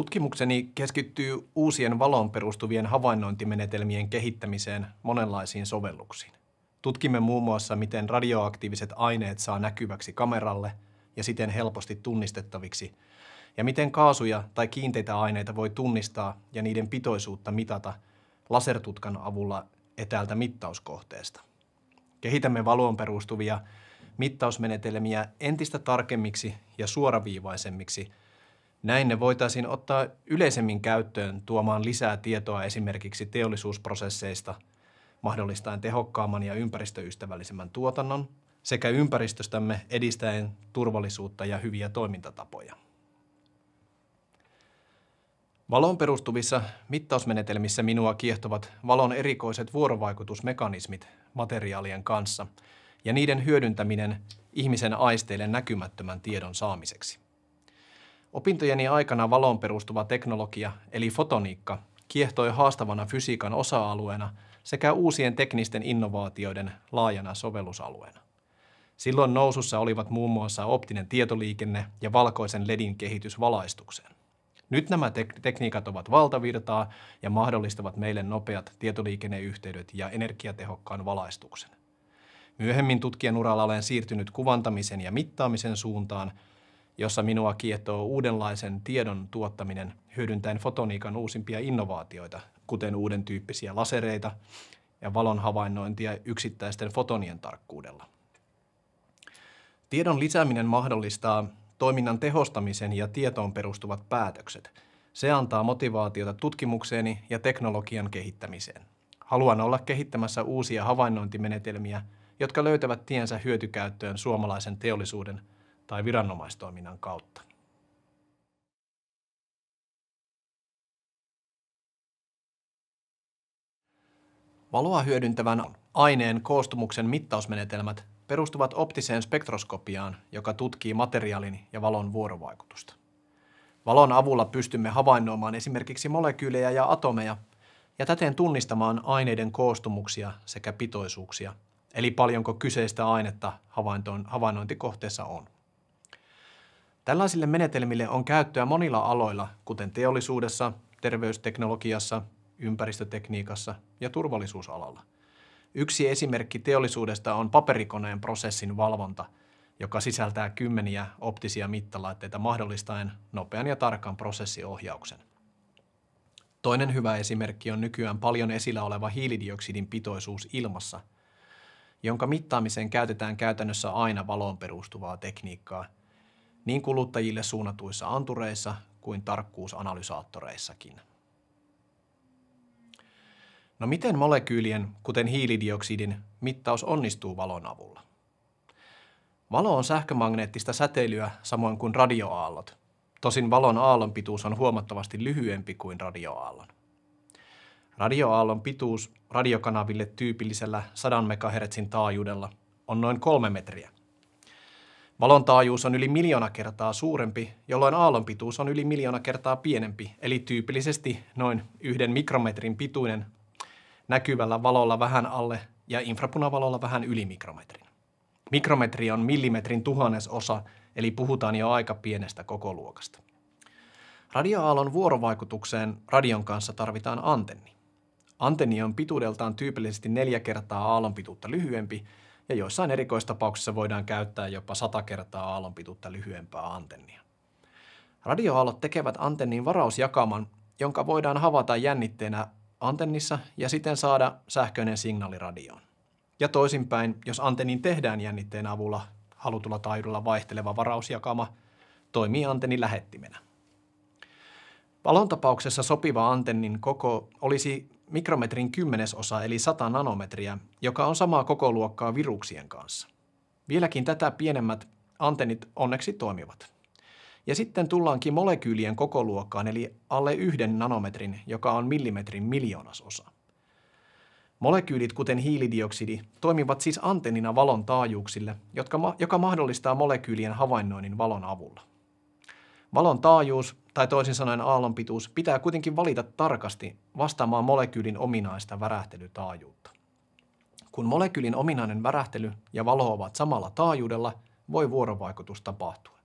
Tutkimukseni keskittyy uusien valoon perustuvien havainnointimenetelmien kehittämiseen monenlaisiin sovelluksiin. Tutkimme muun muassa, miten radioaktiiviset aineet saa näkyväksi kameralle ja siten helposti tunnistettaviksi, ja miten kaasuja tai kiinteitä aineita voi tunnistaa ja niiden pitoisuutta mitata lasertutkan avulla etäältä mittauskohteesta. Kehitämme valoon perustuvia mittausmenetelmiä entistä tarkemmiksi ja suoraviivaisemmiksi. Näin ne voitaisiin ottaa yleisemmin käyttöön tuomaan lisää tietoa esimerkiksi teollisuusprosesseista, mahdollistaen tehokkaamman ja ympäristöystävällisemmän tuotannon sekä ympäristöstämme edistäen turvallisuutta ja hyviä toimintatapoja. Valon perustuvissa mittausmenetelmissä minua kiehtovat valon erikoiset vuorovaikutusmekanismit materiaalien kanssa ja niiden hyödyntäminen ihmisen aisteille näkymättömän tiedon saamiseksi. Opintojeni aikana valon perustuva teknologia eli fotoniikka kiehtoi haastavana fysiikan osa-alueena sekä uusien teknisten innovaatioiden laajana sovellusalueena. Silloin nousussa olivat muun muassa optinen tietoliikenne ja valkoisen ledin kehitys valaistukseen. Nyt nämä tek- tekniikat ovat valtavirtaa ja mahdollistavat meille nopeat tietoliikenneyhteydet ja energiatehokkaan valaistuksen. Myöhemmin tutkijan uralla olen siirtynyt kuvantamisen ja mittaamisen suuntaan, jossa minua kiehtoo uudenlaisen tiedon tuottaminen hyödyntäen fotoniikan uusimpia innovaatioita, kuten uuden tyyppisiä lasereita ja valon havainnointia yksittäisten fotonien tarkkuudella. Tiedon lisääminen mahdollistaa toiminnan tehostamisen ja tietoon perustuvat päätökset. Se antaa motivaatiota tutkimukseeni ja teknologian kehittämiseen. Haluan olla kehittämässä uusia havainnointimenetelmiä, jotka löytävät tiensä hyötykäyttöön suomalaisen teollisuuden tai viranomaistoiminnan kautta. Valoa hyödyntävän aineen koostumuksen mittausmenetelmät perustuvat optiseen spektroskopiaan, joka tutkii materiaalin ja valon vuorovaikutusta. Valon avulla pystymme havainnoimaan esimerkiksi molekyylejä ja atomeja ja täten tunnistamaan aineiden koostumuksia sekä pitoisuuksia, eli paljonko kyseistä ainetta havainnointikohteessa on. Tällaisille menetelmille on käyttöä monilla aloilla, kuten teollisuudessa, terveysteknologiassa, ympäristötekniikassa ja turvallisuusalalla – Yksi esimerkki teollisuudesta on paperikoneen prosessin valvonta, joka sisältää kymmeniä optisia mittalaitteita mahdollistaen nopean ja tarkan prosessiohjauksen. Toinen hyvä esimerkki on nykyään paljon esillä oleva hiilidioksidin pitoisuus ilmassa, jonka mittaamiseen käytetään käytännössä aina valoon perustuvaa tekniikkaa, niin kuluttajille suunnatuissa antureissa kuin tarkkuusanalysaattoreissakin. No miten molekyylien, kuten hiilidioksidin, mittaus onnistuu valon avulla? Valo on sähkömagneettista säteilyä samoin kuin radioaallot. Tosin valon aallon pituus on huomattavasti lyhyempi kuin radioaallon. Radioaallon pituus radiokanaville tyypillisellä 100 MHz taajuudella on noin kolme metriä. Valon taajuus on yli miljoona kertaa suurempi, jolloin aallon pituus on yli miljoona kertaa pienempi, eli tyypillisesti noin yhden mikrometrin pituinen näkyvällä valolla vähän alle ja infrapunavalolla vähän yli mikrometrin. Mikrometri on millimetrin tuhannesosa, eli puhutaan jo aika pienestä kokoluokasta. Radioaallon vuorovaikutukseen radion kanssa tarvitaan antenni. Antenni on pituudeltaan tyypillisesti neljä kertaa aallonpituutta lyhyempi, ja joissain erikoistapauksissa voidaan käyttää jopa sata kertaa aallonpituutta lyhyempää antennia. Radioaallot tekevät antennin varausjakaman, jonka voidaan havaita jännitteenä antennissa ja siten saada sähköinen signaali radioon. Ja toisinpäin, jos antennin tehdään jännitteen avulla halutulla taajuudella vaihteleva varausjakama, toimii antenni lähettimenä. Valon tapauksessa sopiva antennin koko olisi mikrometrin kymmenesosa eli 100 nanometriä, joka on samaa koko luokkaa viruksien kanssa. Vieläkin tätä pienemmät antennit onneksi toimivat. Ja sitten tullaankin molekyylien kokoluokkaan, eli alle yhden nanometrin, joka on millimetrin miljoonasosa. Molekyylit, kuten hiilidioksidi, toimivat siis antennina valon taajuuksille, jotka, joka mahdollistaa molekyylien havainnoinnin valon avulla. Valon taajuus, tai toisin sanoen aallonpituus, pitää kuitenkin valita tarkasti vastaamaan molekyylin ominaista värähtelytaajuutta. Kun molekyylin ominainen värähtely ja valo ovat samalla taajuudella, voi vuorovaikutus tapahtua.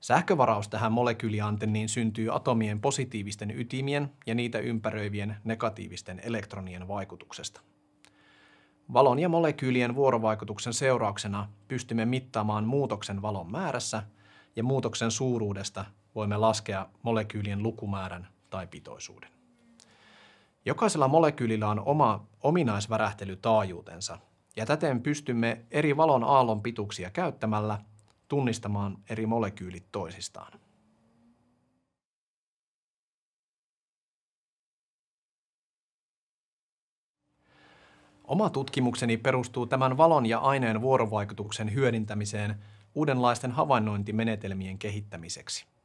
Sähkövaraus tähän molekyyliantenniin syntyy atomien positiivisten ytimien ja niitä ympäröivien negatiivisten elektronien vaikutuksesta. Valon ja molekyylien vuorovaikutuksen seurauksena pystymme mittaamaan muutoksen valon määrässä ja muutoksen suuruudesta voimme laskea molekyylien lukumäärän tai pitoisuuden. Jokaisella molekyylillä on oma ominaisvärähtelytaajuutensa ja täten pystymme eri valon aallon pituuksia käyttämällä tunnistamaan eri molekyylit toisistaan. Oma tutkimukseni perustuu tämän valon ja aineen vuorovaikutuksen hyödyntämiseen uudenlaisten havainnointimenetelmien kehittämiseksi.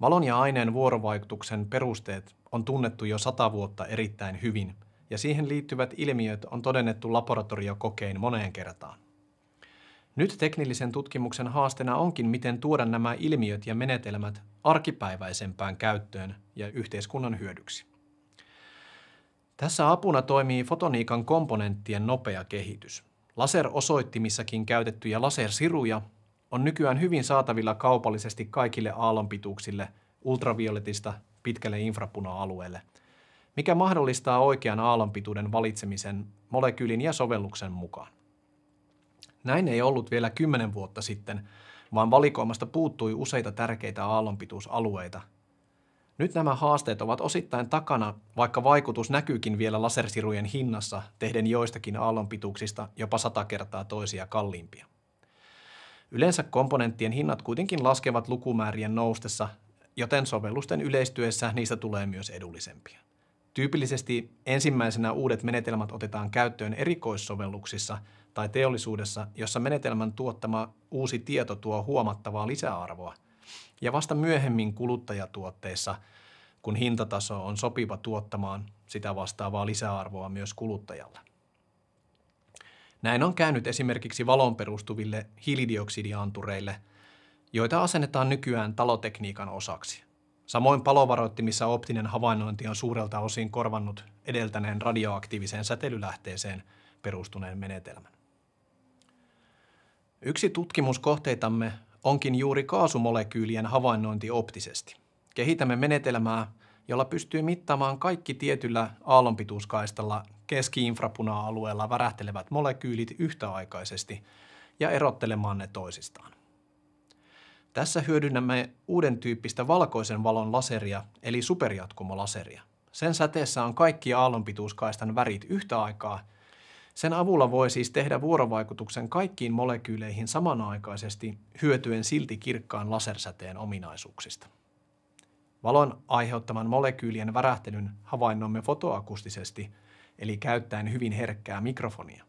Valon ja aineen vuorovaikutuksen perusteet on tunnettu jo sata vuotta erittäin hyvin, ja siihen liittyvät ilmiöt on todennettu laboratoriokokein moneen kertaan. Nyt teknillisen tutkimuksen haasteena onkin, miten tuoda nämä ilmiöt ja menetelmät arkipäiväisempään käyttöön ja yhteiskunnan hyödyksi. Tässä apuna toimii fotoniikan komponenttien nopea kehitys. Laserosoittimissakin käytettyjä lasersiruja on nykyään hyvin saatavilla kaupallisesti kaikille aallonpituuksille ultravioletista pitkälle infrapuna-alueelle, mikä mahdollistaa oikean aallonpituuden valitsemisen molekyylin ja sovelluksen mukaan. Näin ei ollut vielä kymmenen vuotta sitten, vaan valikoimasta puuttui useita tärkeitä aallonpituusalueita. Nyt nämä haasteet ovat osittain takana, vaikka vaikutus näkyykin vielä lasersirujen hinnassa tehden joistakin aallonpituuksista jopa sata kertaa toisia kalliimpia. Yleensä komponenttien hinnat kuitenkin laskevat lukumäärien noustessa, joten sovellusten yleistyessä niistä tulee myös edullisempia. Tyypillisesti ensimmäisenä uudet menetelmät otetaan käyttöön erikoissovelluksissa tai teollisuudessa, jossa menetelmän tuottama uusi tieto tuo huomattavaa lisäarvoa, ja vasta myöhemmin kuluttajatuotteissa, kun hintataso on sopiva tuottamaan sitä vastaavaa lisäarvoa myös kuluttajalle. Näin on käynyt esimerkiksi valon perustuville hiilidioksidiantureille, joita asennetaan nykyään talotekniikan osaksi. Samoin palovaroittimissa optinen havainnointi on suurelta osin korvannut edeltäneen radioaktiiviseen säteilylähteeseen perustuneen menetelmän. Yksi tutkimuskohteitamme onkin juuri kaasumolekyylien havainnointi optisesti. Kehitämme menetelmää, jolla pystyy mittaamaan kaikki tietyllä aallonpituuskaistalla keski-infrapuna-alueella värähtelevät molekyylit yhtäaikaisesti ja erottelemaan ne toisistaan. Tässä hyödynnämme uuden tyyppistä valkoisen valon laseria, eli superjatkumolaseria. Sen säteessä on kaikki aallonpituuskaistan värit yhtä aikaa. Sen avulla voi siis tehdä vuorovaikutuksen kaikkiin molekyyleihin samanaikaisesti hyötyen silti kirkkaan lasersäteen ominaisuuksista. Valon aiheuttaman molekyylien värähtelyn havainnoimme fotoakustisesti, eli käyttäen hyvin herkkää mikrofonia.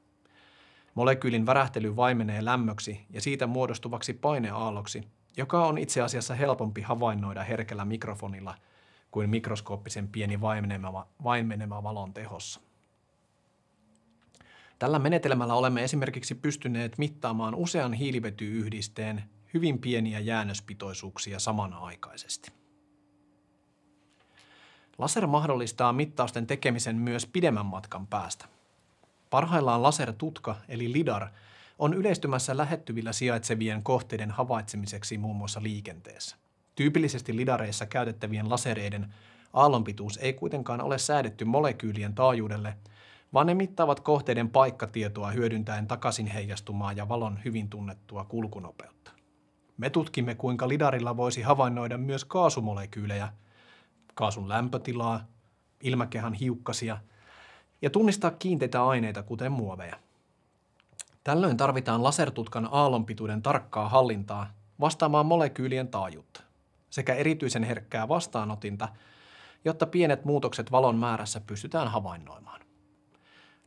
Molekyylin värähtely vaimenee lämmöksi ja siitä muodostuvaksi paineaalloksi, joka on itse asiassa helpompi havainnoida herkällä mikrofonilla kuin mikroskooppisen pieni vaimenema, vaimenema valon tehossa. Tällä menetelmällä olemme esimerkiksi pystyneet mittaamaan usean hiilivetyyhdisteen hyvin pieniä jäännöspitoisuuksia samanaikaisesti. Laser mahdollistaa mittausten tekemisen myös pidemmän matkan päästä. Parhaillaan lasertutka eli LIDAR on yleistymässä lähettyvillä sijaitsevien kohteiden havaitsemiseksi muun muassa liikenteessä. Tyypillisesti lidareissa käytettävien lasereiden aallonpituus ei kuitenkaan ole säädetty molekyylien taajuudelle, vaan ne mittaavat kohteiden paikkatietoa hyödyntäen takaisin heijastumaa ja valon hyvin tunnettua kulkunopeutta. Me tutkimme, kuinka lidarilla voisi havainnoida myös kaasumolekyylejä – kaasun lämpötilaa, ilmakehan hiukkasia ja tunnistaa kiinteitä aineita, kuten muoveja. Tällöin tarvitaan lasertutkan aallonpituuden tarkkaa hallintaa vastaamaan molekyylien taajuutta sekä erityisen herkkää vastaanotinta, jotta pienet muutokset valon määrässä pystytään havainnoimaan.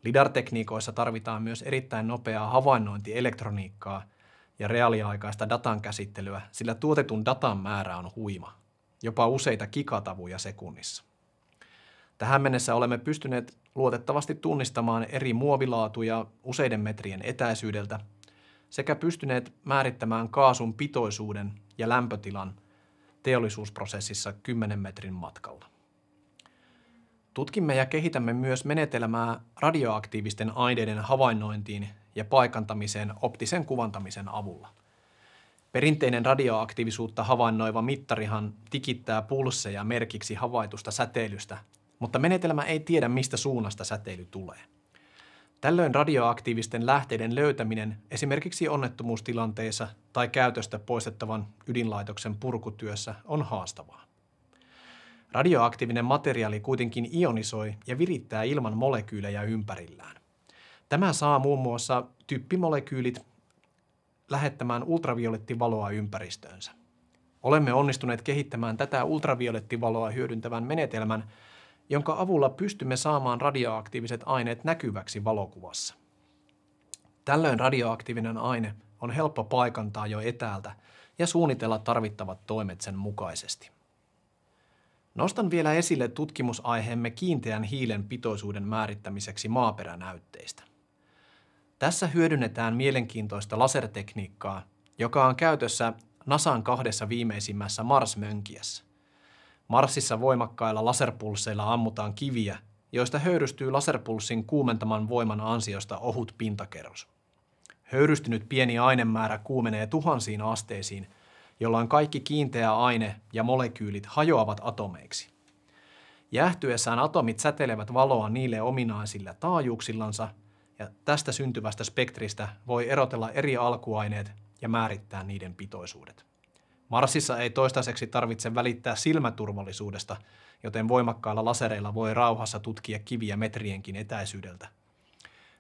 LIDAR-tekniikoissa tarvitaan myös erittäin nopeaa havainnointielektroniikkaa ja reaaliaikaista datan käsittelyä, sillä tuotetun datan määrä on huima jopa useita gigatavuja sekunnissa. Tähän mennessä olemme pystyneet luotettavasti tunnistamaan eri muovilaatuja useiden metrien etäisyydeltä sekä pystyneet määrittämään kaasun pitoisuuden ja lämpötilan teollisuusprosessissa 10 metrin matkalla. Tutkimme ja kehitämme myös menetelmää radioaktiivisten aineiden havainnointiin ja paikantamiseen optisen kuvantamisen avulla. Perinteinen radioaktiivisuutta havainnoiva mittarihan tikittää pulsseja merkiksi havaitusta säteilystä, mutta menetelmä ei tiedä, mistä suunnasta säteily tulee. Tällöin radioaktiivisten lähteiden löytäminen esimerkiksi onnettomuustilanteissa tai käytöstä poistettavan ydinlaitoksen purkutyössä on haastavaa. Radioaktiivinen materiaali kuitenkin ionisoi ja virittää ilman molekyylejä ympärillään. Tämä saa muun muassa typpimolekyylit lähettämään ultraviolettivaloa ympäristöönsä. Olemme onnistuneet kehittämään tätä ultraviolettivaloa hyödyntävän menetelmän, jonka avulla pystymme saamaan radioaktiiviset aineet näkyväksi valokuvassa. Tällöin radioaktiivinen aine on helppo paikantaa jo etäältä ja suunnitella tarvittavat toimet sen mukaisesti. Nostan vielä esille tutkimusaiheemme kiinteän hiilen pitoisuuden määrittämiseksi maaperänäytteistä. Tässä hyödynnetään mielenkiintoista lasertekniikkaa, joka on käytössä NASAn kahdessa viimeisimmässä Mars-mönkiässä. Marsissa voimakkailla laserpulseilla ammutaan kiviä, joista höyrystyy laserpulssin kuumentaman voiman ansiosta ohut pintakerros. Höyrystynyt pieni ainemäärä kuumenee tuhansiin asteisiin, jolloin kaikki kiinteä aine ja molekyylit hajoavat atomeiksi. Jäähtyessään atomit säteilevät valoa niille ominaisilla taajuuksillansa ja tästä syntyvästä spektristä voi erotella eri alkuaineet ja määrittää niiden pitoisuudet. Marsissa ei toistaiseksi tarvitse välittää silmäturvallisuudesta, joten voimakkailla lasereilla voi rauhassa tutkia kiviä metrienkin etäisyydeltä.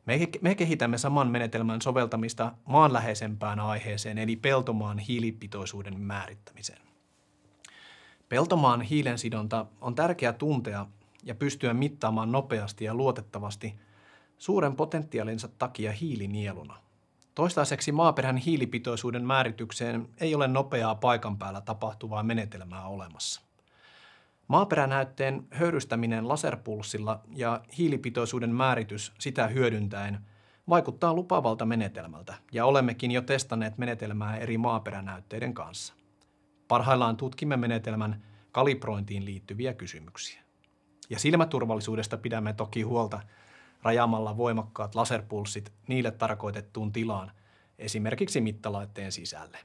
Me, me kehitämme saman menetelmän soveltamista maanläheisempään aiheeseen, eli peltomaan hiilipitoisuuden määrittämiseen. Peltomaan hiilensidonta on tärkeä tuntea ja pystyä mittaamaan nopeasti ja luotettavasti suuren potentiaalinsa takia hiilinieluna. Toistaiseksi maaperän hiilipitoisuuden määritykseen ei ole nopeaa paikan päällä tapahtuvaa menetelmää olemassa. Maaperänäytteen höyrystäminen laserpulssilla ja hiilipitoisuuden määritys sitä hyödyntäen vaikuttaa lupavalta menetelmältä ja olemmekin jo testanneet menetelmää eri maaperänäytteiden kanssa. Parhaillaan tutkimme menetelmän kalibrointiin liittyviä kysymyksiä. Ja silmäturvallisuudesta pidämme toki huolta rajaamalla voimakkaat laserpulssit niille tarkoitettuun tilaan, esimerkiksi mittalaitteen sisälle.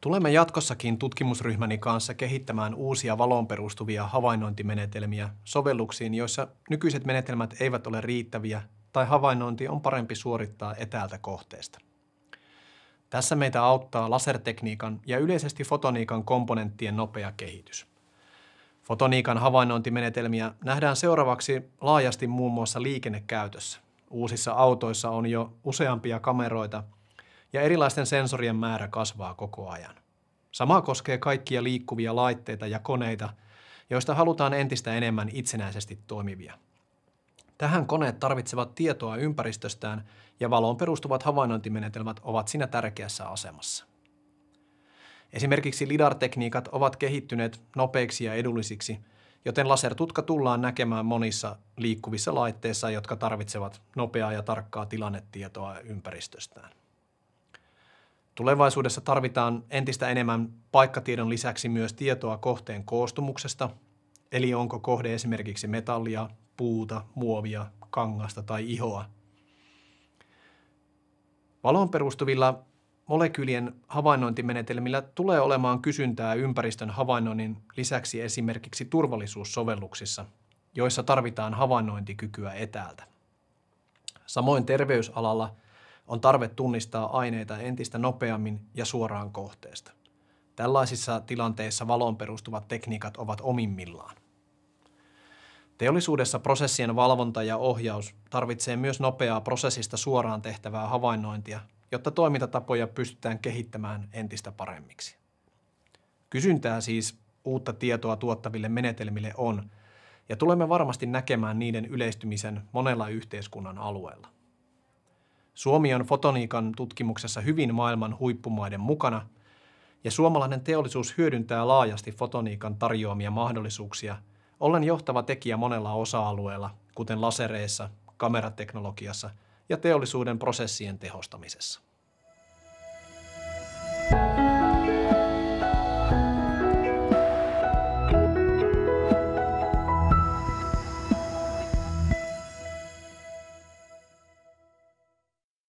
Tulemme jatkossakin tutkimusryhmäni kanssa kehittämään uusia valoon perustuvia havainnointimenetelmiä sovelluksiin, joissa nykyiset menetelmät eivät ole riittäviä tai havainnointi on parempi suorittaa etäältä kohteesta. Tässä meitä auttaa lasertekniikan ja yleisesti fotoniikan komponenttien nopea kehitys. Fotoniikan havainnointimenetelmiä nähdään seuraavaksi laajasti muun muassa liikennekäytössä. Uusissa autoissa on jo useampia kameroita ja erilaisten sensorien määrä kasvaa koko ajan. Sama koskee kaikkia liikkuvia laitteita ja koneita, joista halutaan entistä enemmän itsenäisesti toimivia – Tähän koneet tarvitsevat tietoa ympäristöstään ja valoon perustuvat havainnointimenetelmät ovat siinä tärkeässä asemassa. Esimerkiksi LIDAR-tekniikat ovat kehittyneet nopeiksi ja edullisiksi, joten lasertutka tullaan näkemään monissa liikkuvissa laitteissa, jotka tarvitsevat nopeaa ja tarkkaa tilannetietoa ympäristöstään. Tulevaisuudessa tarvitaan entistä enemmän paikkatiedon lisäksi myös tietoa kohteen koostumuksesta, eli onko kohde esimerkiksi metallia, puuta, muovia, kangasta tai ihoa. Valoon perustuvilla molekyylien havainnointimenetelmillä tulee olemaan kysyntää ympäristön havainnoinnin lisäksi esimerkiksi turvallisuussovelluksissa, joissa tarvitaan havainnointikykyä etäältä. Samoin terveysalalla on tarve tunnistaa aineita entistä nopeammin ja suoraan kohteesta. Tällaisissa tilanteissa valoon perustuvat tekniikat ovat omimmillaan. Teollisuudessa prosessien valvonta ja ohjaus tarvitsee myös nopeaa prosessista suoraan tehtävää havainnointia, jotta toimintatapoja pystytään kehittämään entistä paremmiksi. Kysyntää siis uutta tietoa tuottaville menetelmille on, ja tulemme varmasti näkemään niiden yleistymisen monella yhteiskunnan alueella. Suomi on fotoniikan tutkimuksessa hyvin maailman huippumaiden mukana, ja suomalainen teollisuus hyödyntää laajasti fotoniikan tarjoamia mahdollisuuksia – ollen johtava tekijä monella osa-alueella, kuten lasereissa, kamerateknologiassa ja teollisuuden prosessien tehostamisessa.